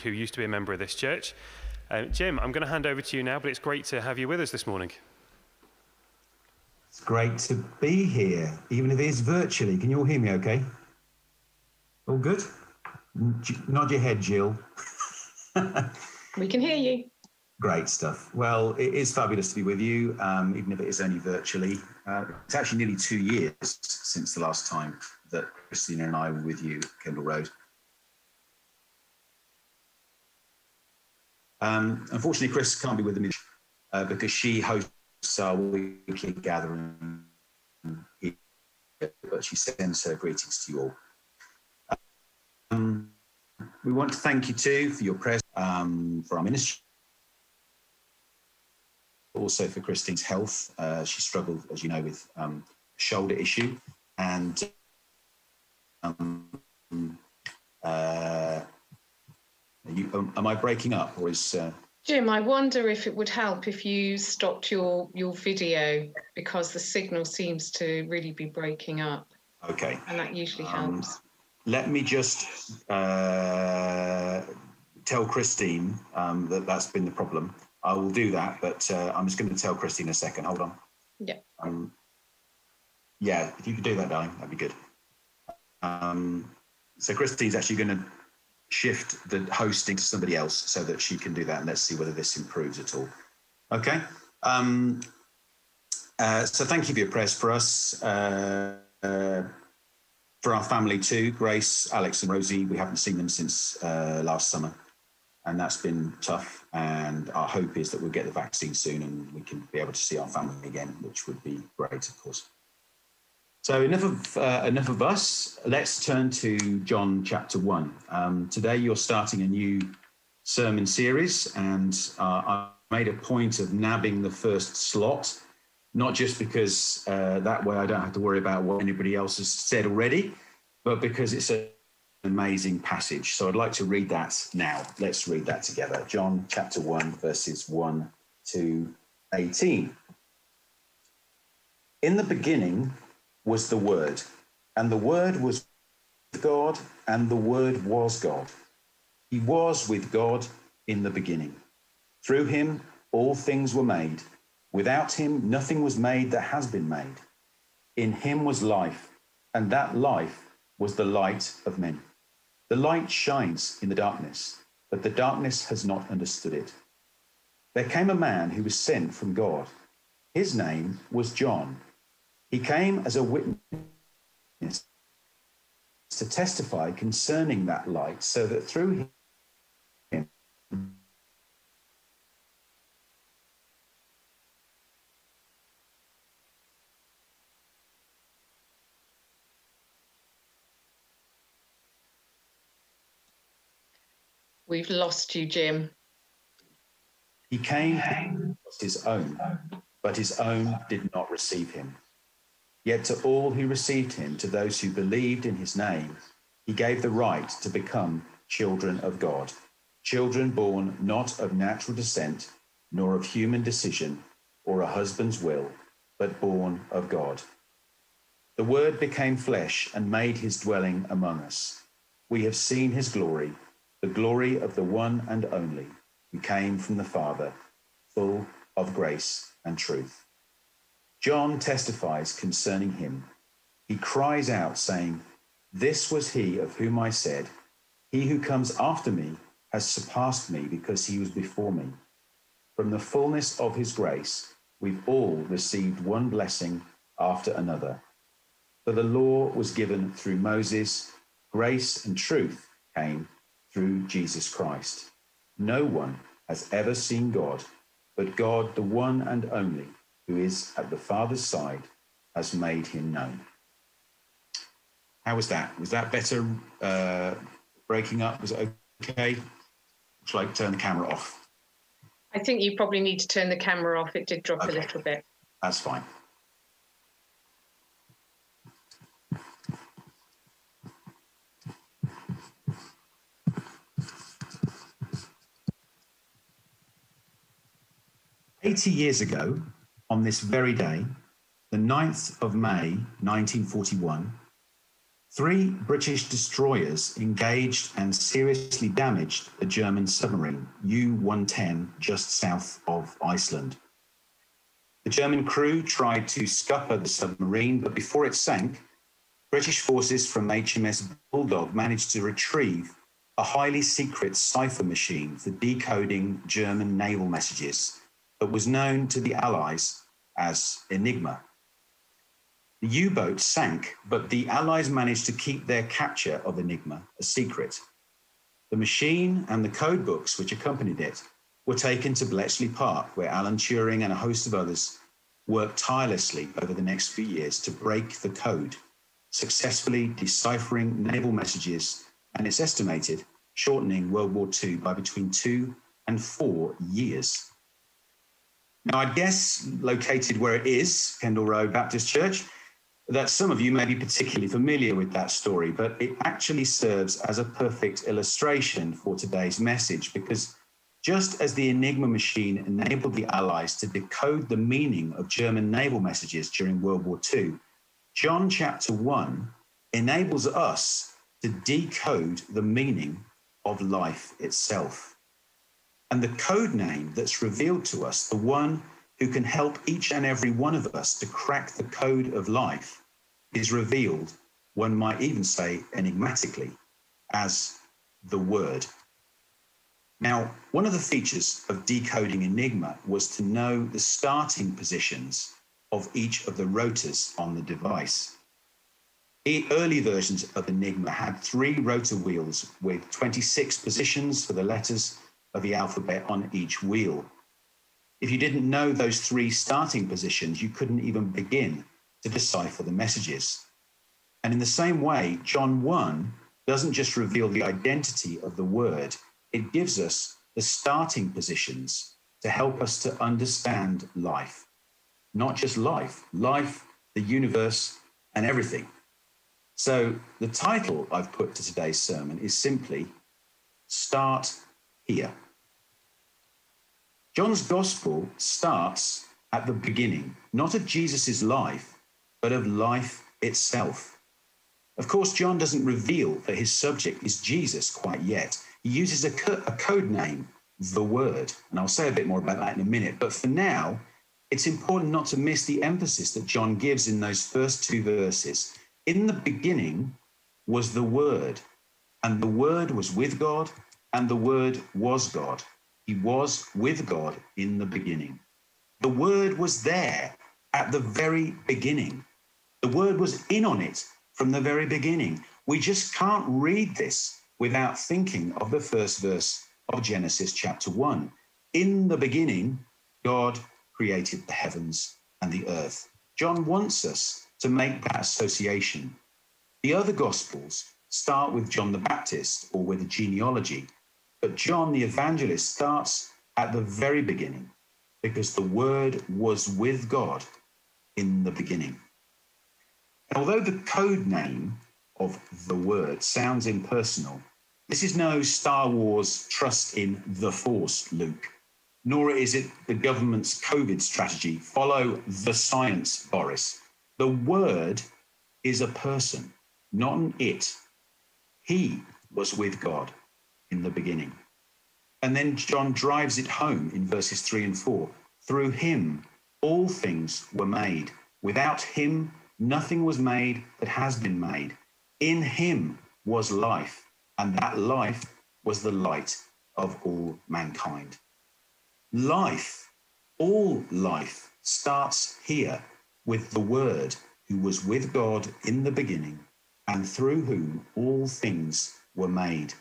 who used to be a member of this church. Uh, Jim, I'm going to hand over to you now, but it's great to have you with us this morning. It's great to be here, even if it is virtually. Can you all hear me okay? All good? Nod your head, Jill. we can hear you. Great stuff. Well, it is fabulous to be with you, um, even if it is only virtually. Uh, it's actually nearly two years since the last time that Christina and I were with you at Kendal Road. Um, unfortunately, Chris can't be with me uh, because she hosts our weekly gathering, but she sends her greetings to you all. Um, we want to thank you too for your prayers um, for our ministry, also for Christine's health. Uh, she struggled, as you know, with um, shoulder issue, and um, uh, you, um, am I breaking up, or is? Uh... Jim, I wonder if it would help if you stopped your your video because the signal seems to really be breaking up. Okay. And that usually um, helps. Let me just uh, tell Christine um, that that's been the problem. I will do that, but uh, I'm just going to tell Christine a second. Hold on. Yeah. Um, yeah, if you could do that, darling, that'd be good. Um, so Christine's actually going to shift the hosting to somebody else so that she can do that, and let's see whether this improves at all. Okay. Um, uh, so thank you for your prayers for us. Uh, uh, for our family too, Grace, Alex, and Rosie. We haven't seen them since uh, last summer, and that's been tough. And our hope is that we'll get the vaccine soon and we can be able to see our family again, which would be great, of course. So enough of uh, enough of us. Let's turn to John chapter one. Um, today you're starting a new sermon series, and uh, I made a point of nabbing the first slot not just because uh, that way I don't have to worry about what anybody else has said already, but because it's an amazing passage. So I'd like to read that now. Let's read that together. John chapter 1, verses 1 to 18. In the beginning was the Word, and the Word was God, and the Word was God. He was with God in the beginning. Through him, all things were made Without him, nothing was made that has been made. In him was life, and that life was the light of men. The light shines in the darkness, but the darkness has not understood it. There came a man who was sent from God. His name was John. He came as a witness to testify concerning that light, so that through him We've lost you, Jim. He came his own, but his own did not receive him. Yet to all who received him, to those who believed in his name, he gave the right to become children of God, children born not of natural descent, nor of human decision or a husband's will, but born of God. The Word became flesh and made his dwelling among us. We have seen his glory the glory of the one and only who came from the Father, full of grace and truth. John testifies concerning him. He cries out, saying, This was he of whom I said, He who comes after me has surpassed me because he was before me. From the fullness of his grace, we've all received one blessing after another. For the law was given through Moses, grace and truth came through Jesus Christ. No one has ever seen God, but God, the one and only, who is at the Father's side, has made him known. How was that? Was that better uh, breaking up? Was it okay? Shall I turn the camera off? I think you probably need to turn the camera off. It did drop okay. a little bit. That's fine. 80 years ago, on this very day, the 9th of May, 1941, Three British destroyers engaged and seriously damaged a German submarine, U 110, just south of Iceland. The German crew tried to scupper the submarine, but before it sank, British forces from HMS Bulldog managed to retrieve a highly secret cipher machine for decoding German naval messages that was known to the Allies as Enigma. The U boat sank, but the Allies managed to keep their capture of Enigma a secret. The machine and the code books which accompanied it were taken to Bletchley Park, where Alan Turing and a host of others worked tirelessly over the next few years to break the code, successfully deciphering naval messages, and it's estimated shortening World War II by between two and four years. Now, I guess located where it is, Kendal Road Baptist Church, that some of you may be particularly familiar with that story, but it actually serves as a perfect illustration for today's message because just as the Enigma machine enabled the Allies to decode the meaning of German naval messages during World War II, John chapter 1 enables us to decode the meaning of life itself. And the code name that's revealed to us, the one who can help each and every one of us to crack the code of life, is revealed, one might even say enigmatically, as the Word. Now, one of the features of decoding Enigma was to know the starting positions of each of the rotors on the device. Early versions of Enigma had three rotor wheels with 26 positions for the letters of the alphabet on each wheel. If you didn't know those three starting positions, you couldn't even begin to decipher the messages. And in the same way, John 1 doesn't just reveal the identity of the word, it gives us the starting positions to help us to understand life. Not just life, life, the universe, and everything. So the title I've put to today's sermon is simply Start Here. John's gospel starts at the beginning, not of Jesus' life, but of life itself. Of course, John doesn't reveal that his subject is Jesus quite yet. He uses a, co- a code name, the Word, and I'll say a bit more about that in a minute. But for now, it's important not to miss the emphasis that John gives in those first two verses. In the beginning was the Word, and the Word was with God, and the Word was God. He was with God in the beginning. The Word was there at the very beginning. The Word was in on it from the very beginning. We just can't read this without thinking of the first verse of Genesis chapter 1. In the beginning, God created the heavens and the earth. John wants us to make that association. The other Gospels start with John the Baptist or with a genealogy, but John the Evangelist starts at the very beginning because the Word was with God in the beginning. Although the code name of the Word sounds impersonal, this is no Star Wars trust in the Force, Luke, nor is it the government's COVID strategy follow the science, Boris. The Word is a person, not an it. He was with God in the beginning. And then John drives it home in verses three and four. Through him, all things were made. Without him, nothing was made that has been made. In him was life, and that life was the light of all mankind. Life, all life, starts here with the Word who was with God in the beginning, and through whom all things were made.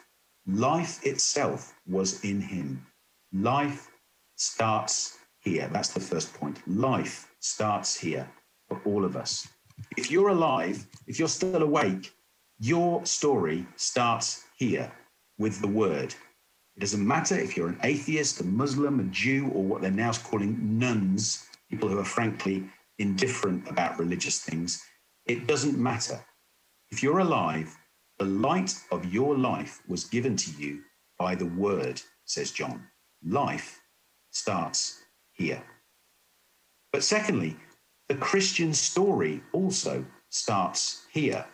Life itself was in him. Life starts here. That's the first point. Life starts here for all of us. If you're alive, if you're still awake, your story starts here with the word. It doesn't matter if you're an atheist, a Muslim, a Jew, or what they're now calling nones, people who are frankly indifferent about religious things. It doesn't matter. If you're alive, the light of your life was given to you by the word, says John. Life starts here. But secondly, the Christian story also starts here.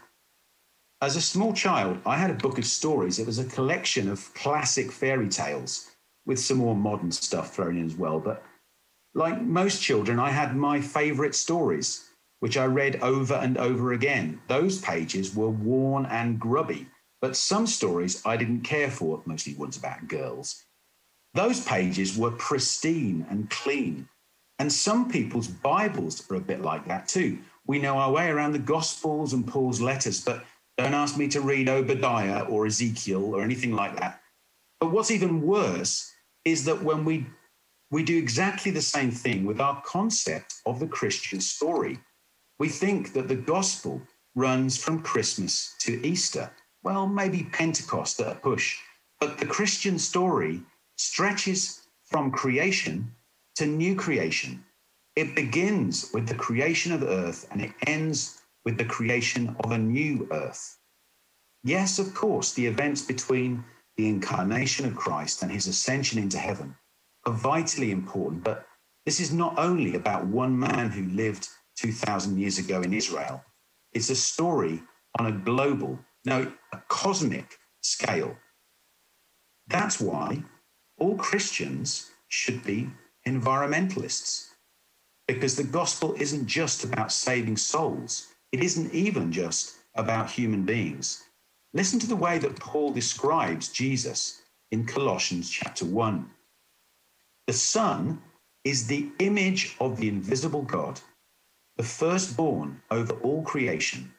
As a small child, I had a book of stories. It was a collection of classic fairy tales with some more modern stuff thrown in as well. But like most children, I had my favorite stories, which I read over and over again. Those pages were worn and grubby, but some stories I didn't care for, mostly ones about girls. Those pages were pristine and clean. And some people's Bibles are a bit like that too. We know our way around the Gospels and Paul's letters, but don't ask me to read Obadiah or Ezekiel or anything like that. But what's even worse is that when we we do exactly the same thing with our concept of the Christian story. We think that the gospel runs from Christmas to Easter. Well, maybe Pentecost at a push, but the Christian story stretches from creation to new creation. It begins with the creation of the earth and it ends with the creation of a new earth. Yes, of course, the events between the incarnation of Christ and his ascension into heaven are vitally important, but this is not only about one man who lived 2,000 years ago in Israel, it's a story on a global, no, a cosmic scale. That's why all Christians should be environmentalists, because the gospel isn't just about saving souls, it isn't even just about human beings. Listen to the way that Paul describes Jesus in Colossians chapter 1. The Son is the image of the invisible God, the firstborn over all creation.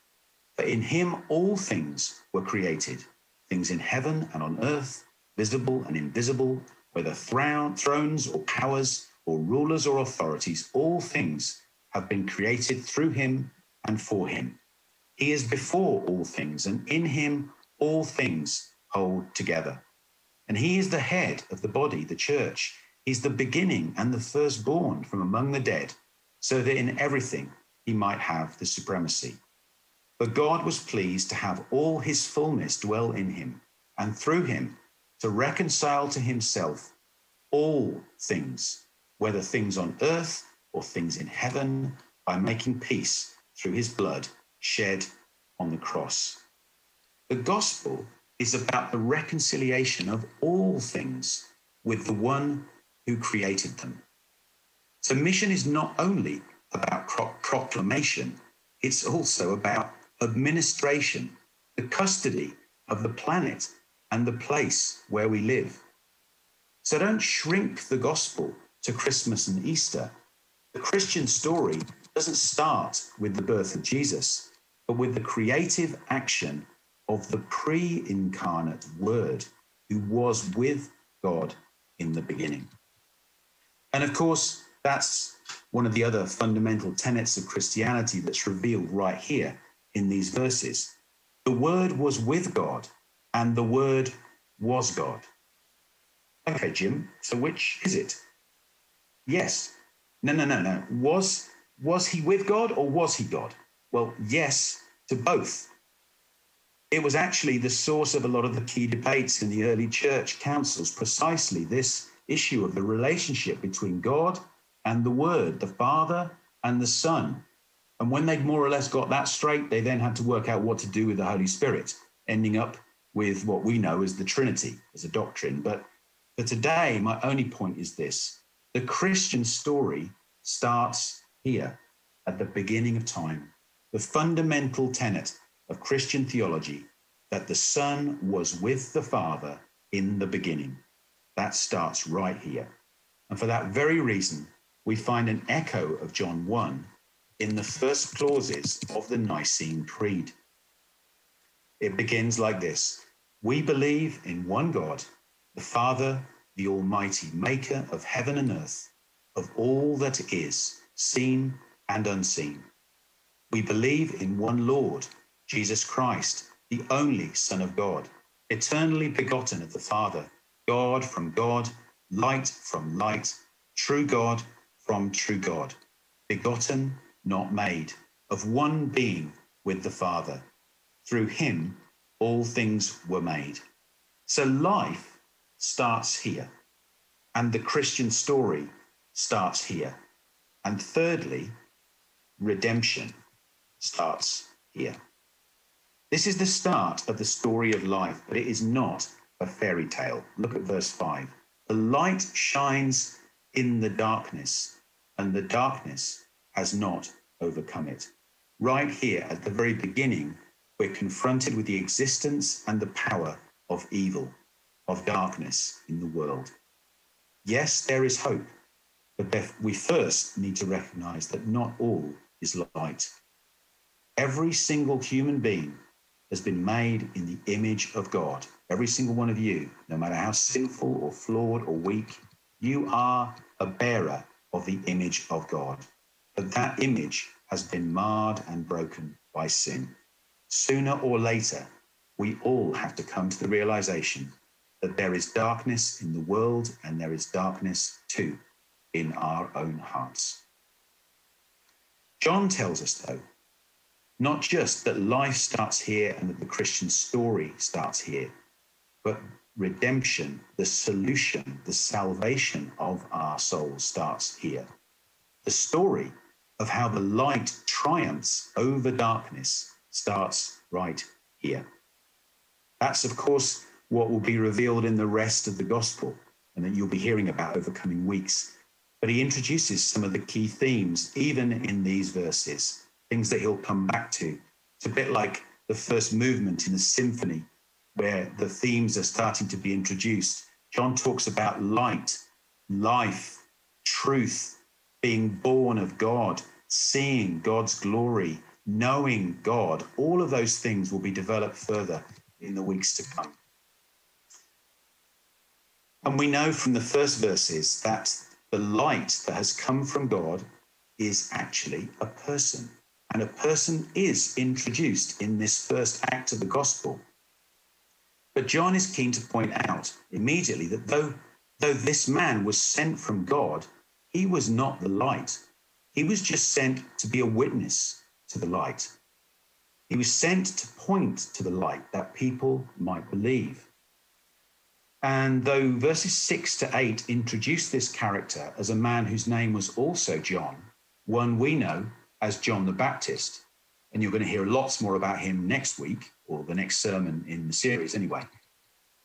For in him all things were created, things in heaven and on earth, visible and invisible, whether thrones or powers or rulers or authorities, all things have been created through him and for him. He is before all things, and in him all things hold together. And he is the head of the body, the church. He's the beginning and the firstborn from among the dead, so that in everything he might have the supremacy. But God was pleased to have all his fullness dwell in him, and through him to reconcile to himself all things, whether things on earth or things in heaven, by making peace through his blood shed on the cross. The gospel is about the reconciliation of all things with the one who created them. So, mission is not only about proclamation, it's also about administration, the custody of the planet and the place where we live. So, don't shrink the gospel to Christmas and Easter. The Christian story doesn't start with the birth of Jesus, but with the creative action of the pre incarnate Word who was with God in the beginning. And of course, that's one of the other fundamental tenets of Christianity that's revealed right here in these verses. The Word was with God, and the Word was God. Okay, Jim, so which is it? Yes. No, no, no, no. Was was he with God or was he God? Well, yes to both. It was actually the source of a lot of the key debates in the early church councils, precisely this issue of the relationship between God and the Word, the Father and the Son. And when they'd more or less got that straight, they then had to work out what to do with the Holy Spirit, ending up with what we know as the Trinity as a doctrine. But for today, my only point is this the Christian story starts here at the beginning of time. The fundamental tenet of Christian theology that the Son was with the Father in the beginning. That starts right here. And for that very reason, we find an echo of John 1 in the first clauses of the Nicene Creed. It begins like this We believe in one God, the Father, the Almighty, maker of heaven and earth, of all that is seen and unseen. We believe in one Lord, Jesus Christ, the only Son of God, eternally begotten of the Father, God from God, light from light, true God from true God, begotten, not made, of one being with the Father. Through him, all things were made. So life starts here, and the Christian story starts here. And thirdly, redemption starts here. This is the start of the story of life, but it is not a fairy tale. Look at verse 5. The light shines in the darkness, and the darkness has not overcome it. Right here at the very beginning, we're confronted with the existence and the power of evil, of darkness in the world. Yes, there is hope, but we first need to recognize that not all is light. Every single human being has been made in the image of God. Every single one of you, no matter how sinful or flawed or weak, you are a bearer of the image of God. But that image has been marred and broken by sin. Sooner or later, we all have to come to the realization that there is darkness in the world and there is darkness too in our own hearts. John tells us, though, not just that life starts here and that the Christian story starts here, but redemption, the solution, the salvation of our souls starts here. The story of how the light triumphs over darkness starts right here. That's, of course, what will be revealed in the rest of the gospel and that you'll be hearing about over coming weeks. But he introduces some of the key themes, even in these verses, things that he'll come back to. It's a bit like the first movement in the symphony, where the themes are starting to be introduced. John talks about light, life, truth, being born of God, seeing God's glory, knowing God. All of those things will be developed further in the weeks to come. And we know from the first verses that the light that has come from God is actually a person. And a person is introduced in this first act of the gospel. But John is keen to point out immediately that though, though this man was sent from God, he was not the light. He was just sent to be a witness to the light. He was sent to point to the light that people might believe. And though verses 6 to 8 introduce this character as a man whose name was also John, one we know as John the Baptist, and you're going to hear lots more about him next week or the next sermon in the series anyway.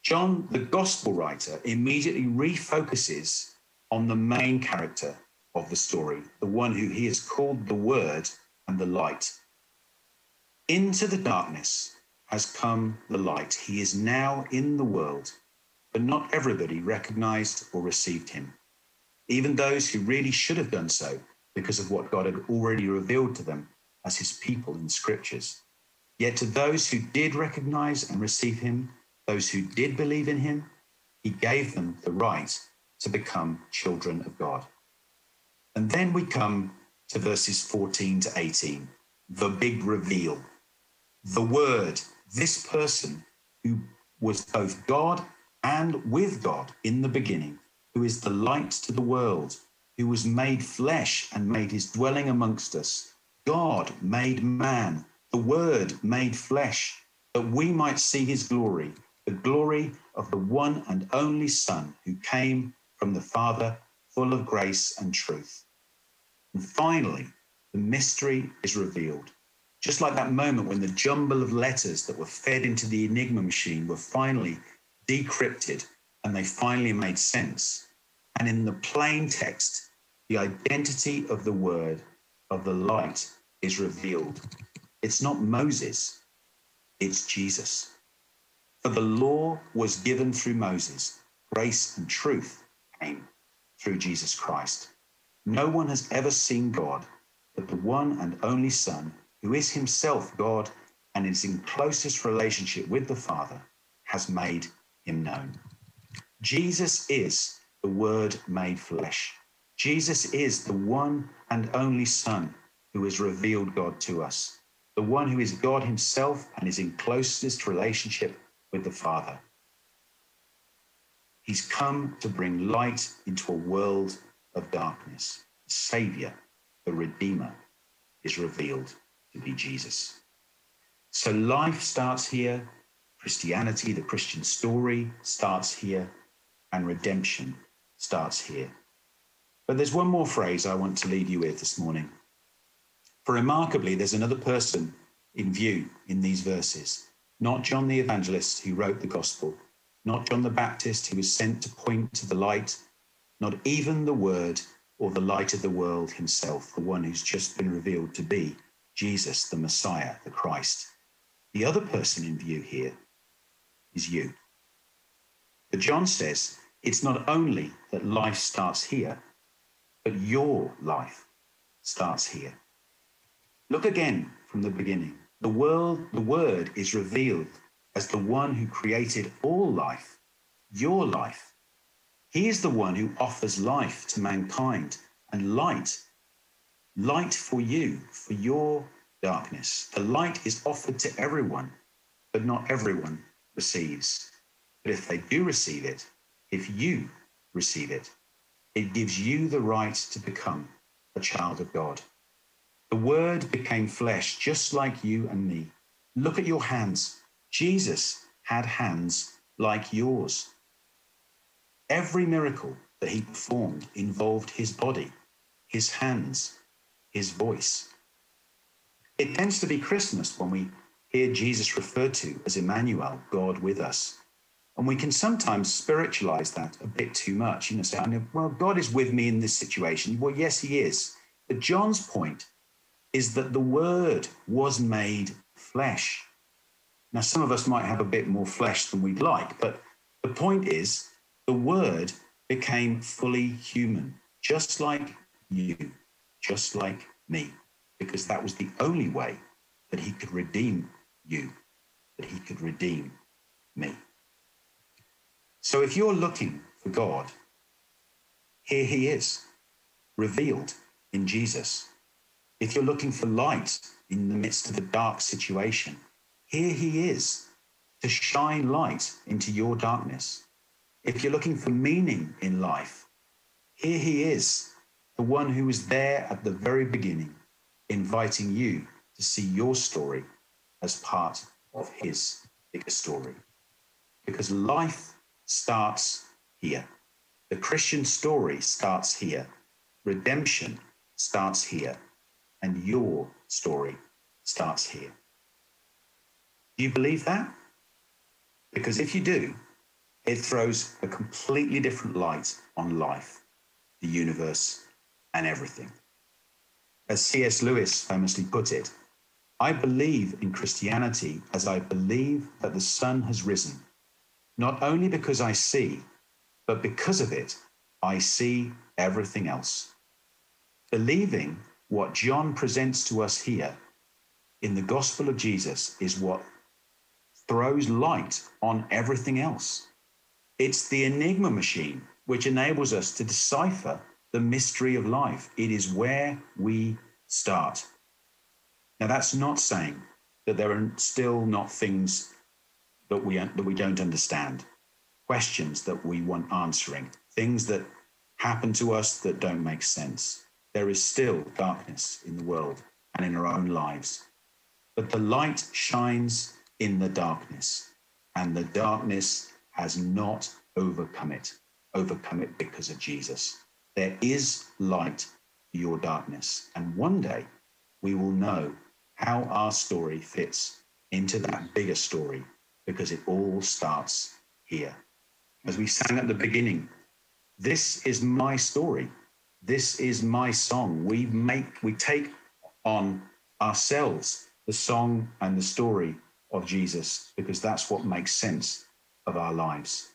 John, the gospel writer, immediately refocuses on the main character of the story, the one who he has called the Word and the Light. Into the darkness has come the light. He is now in the world, but not everybody recognized or received him. Even those who really should have done so because of what God had already revealed to them as his people in scriptures. Yet to those who did recognize and receive him, those who did believe in him, he gave them the right to become children of God. And then we come to verses 14 to 18, the big reveal. The Word, this person who was both God and with God in the beginning, who is the light to the world, who was made flesh and made his dwelling amongst us. God made man, the Word made flesh, that we might see his glory, the glory of the one and only Son who came from the Father, full of grace and truth. And finally, the mystery is revealed. Just like that moment when the jumble of letters that were fed into the Enigma machine were finally decrypted and they finally made sense. And in the plain text, the identity of the word of the light is revealed. It's not Moses, it's Jesus. For the law was given through Moses, grace and truth came through Jesus Christ. No one has ever seen God but the one and only Son, who is himself God and is in closest relationship with the Father, has made him known. Jesus is the Word made flesh. Jesus is the one and only Son who has revealed God to us, the one who is God himself and is in closest relationship with the Father. He's come to bring light into a world of darkness. The Savior, the Redeemer, is revealed to be Jesus. So life starts here, Christianity, the Christian story starts here, and redemption starts here. But there's one more phrase I want to leave you with this morning. For remarkably, there's another person in view in these verses. Not John the evangelist who wrote the gospel, not John the Baptist who was sent to point to the light, not even the word or the light of the world himself, the one who's just been revealed to be Jesus, the Messiah, the Christ. The other person in view here is you. But John says it's not only that life starts here, but your life starts here. Look again from the beginning. The world, the word is revealed as the one who created all life, your life. He is the one who offers life to mankind and light, light for you, for your darkness. The light is offered to everyone, but not everyone receives. But if they do receive it, if you receive it, it gives you the right to become a child of God. The word became flesh, just like you and me. Look at your hands. Jesus had hands like yours. Every miracle that he performed involved his body, his hands, his voice. It tends to be Christmas when we hear Jesus referred to as Emmanuel, God with us. And we can sometimes spiritualize that a bit too much. You know, say, well, God is with me in this situation. Well, yes, he is. But John's point is that the word was made flesh. Now, some of us might have a bit more flesh than we'd like, but the point is the word became fully human, just like you, just like me, because that was the only way that he could redeem you, that he could redeem me. So if you're looking for God, here he is, revealed in Jesus. If you're looking for light in the midst of a dark situation, here he is to shine light into your darkness. If you're looking for meaning in life, here he is, the one who was there at the very beginning, inviting you to see your story as part of his bigger story. Because life starts here. The Christian story starts here. Redemption starts here and your story starts here. Do you believe that? Because if you do, it throws a completely different light on life, the universe, and everything. As C.S. Lewis famously put it, I believe in Christianity as I believe that the sun has risen, not only because I see, but because of it, I see everything else. Believing what John presents to us here in the gospel of Jesus is what throws light on everything else. It's the enigma machine which enables us to decipher the mystery of life. It is where we start. Now, that's not saying that there are still not things that we, that we don't understand, questions that we want answering, things that happen to us that don't make sense there is still darkness in the world and in our own lives. But the light shines in the darkness, and the darkness has not overcome it, overcome it because of Jesus. There is light for your darkness. And one day we will know how our story fits into that bigger story because it all starts here. As we sang at the beginning, this is my story this is my song. We make, we take on ourselves the song and the story of Jesus because that's what makes sense of our lives.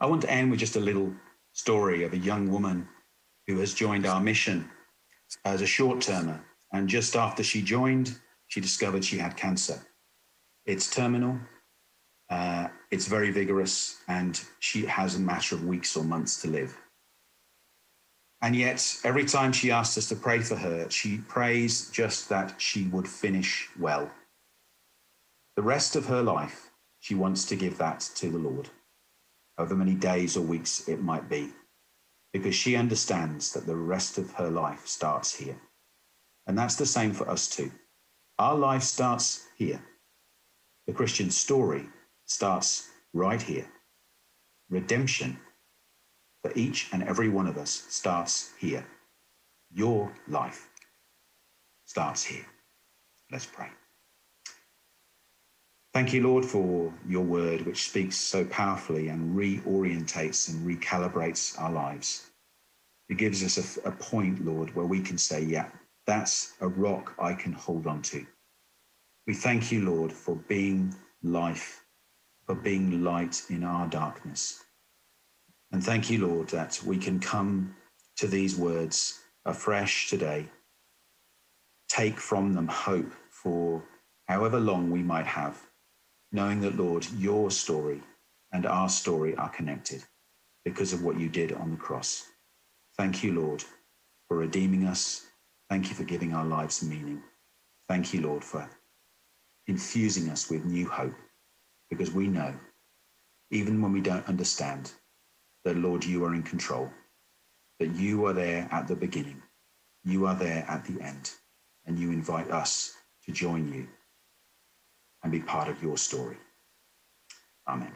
I want to end with just a little story of a young woman who has joined our mission as a short termer. And just after she joined, she discovered she had cancer. It's terminal, uh, it's very vigorous, and she has a matter of weeks or months to live. And yet, every time she asks us to pray for her, she prays just that she would finish well. The rest of her life, she wants to give that to the Lord, however many days or weeks it might be, because she understands that the rest of her life starts here. And that's the same for us too. Our life starts here. The Christian story starts right here. Redemption for each and every one of us starts here. Your life starts here. Let's pray. Thank you, Lord, for your word, which speaks so powerfully and reorientates and recalibrates our lives. It gives us a, a, point, Lord, where we can say, yeah, that's a rock I can hold on to. We thank you, Lord, for being life, for being light in our darkness. And thank you, Lord, that we can come to these words afresh today, take from them hope for however long we might have, knowing that, Lord, your story and our story are connected because of what you did on the cross. Thank you, Lord, for redeeming us. Thank you for giving our lives meaning. Thank you, Lord, for infusing us with new hope because we know, even when we don't understand, that, Lord, you are in control, that you are there at the beginning, you are there at the end, and you invite us to join you and be part of your story. Amen.